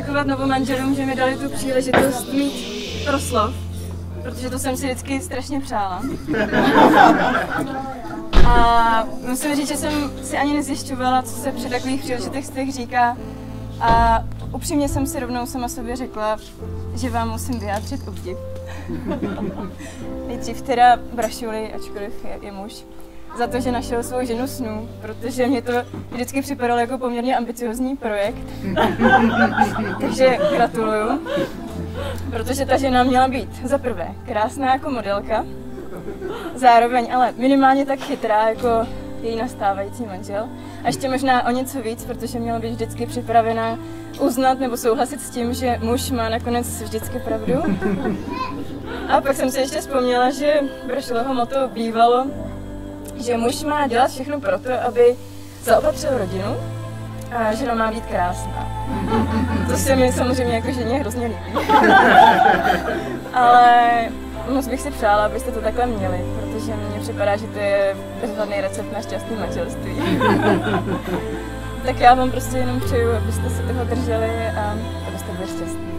poděkovat novomanželům, že mi dali tu příležitost mít proslov, protože to jsem si vždycky strašně přála. A musím říct, že jsem si ani nezjišťovala, co se při takových příležitostech říká. A upřímně jsem si rovnou sama sobě řekla, že vám musím vyjádřit obdiv. Nejdřív teda Brašuli, ačkoliv je, je muž, za to, že našel svou ženu snů, protože mě to vždycky připadalo jako poměrně ambiciozní projekt. Takže gratuluju. Protože ta žena měla být za prvé krásná jako modelka, zároveň ale minimálně tak chytrá jako její nastávající manžel. A ještě možná o něco víc, protože měla být vždycky připravená uznat nebo souhlasit s tím, že muž má nakonec vždycky pravdu. A pak jsem si ještě vzpomněla, že Brašilovo moto bývalo, že muž má dělat všechno pro to, aby zaopatřil rodinu a žena má být krásná. To se mi samozřejmě jako ženě hrozně líbí. Ale moc bych si přála, abyste to takhle měli, protože mně připadá, že to je bezvadný recept na šťastný manželství. tak já vám prostě jenom přeju, abyste se toho drželi a abyste byli šťastní.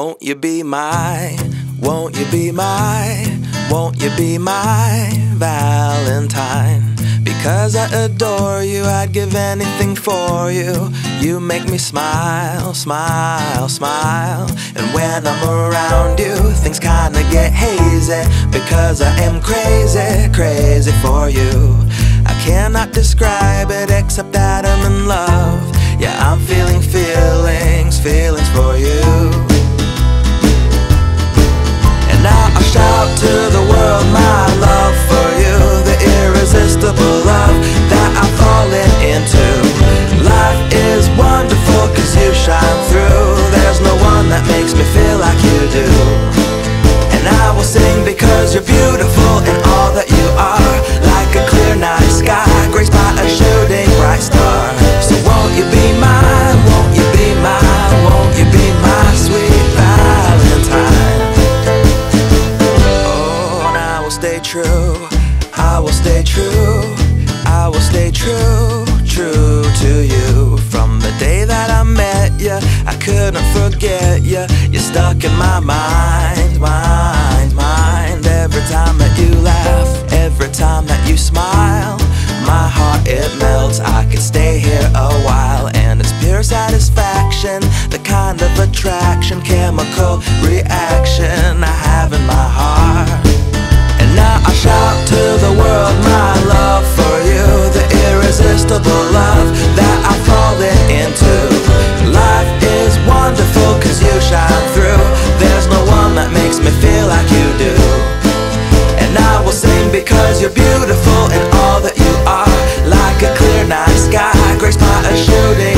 Won't you be my, won't you be my, won't you be my Valentine? Because I adore you, I'd give anything for you. You make me smile, smile, smile. And when I'm around you, things kinda get hazy. Because I am crazy, crazy for you. I cannot describe it except that I'm in love. Yeah, I'm feeling feelings, feelings for you. I will stay true, true to you. From the day that I met you, I couldn't forget you. You're stuck in my mind, mind, mind. Every time that you laugh, every time that you smile, my heart it melts. I could stay here a while, and it's pure satisfaction. The kind of attraction, chemical reaction irresistible love that I've fallen into. Life is wonderful cause you shine through. There's no one that makes me feel like you do. And I will sing because you're beautiful in all that you are. Like a clear night sky, graced by a shooting